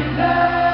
in love.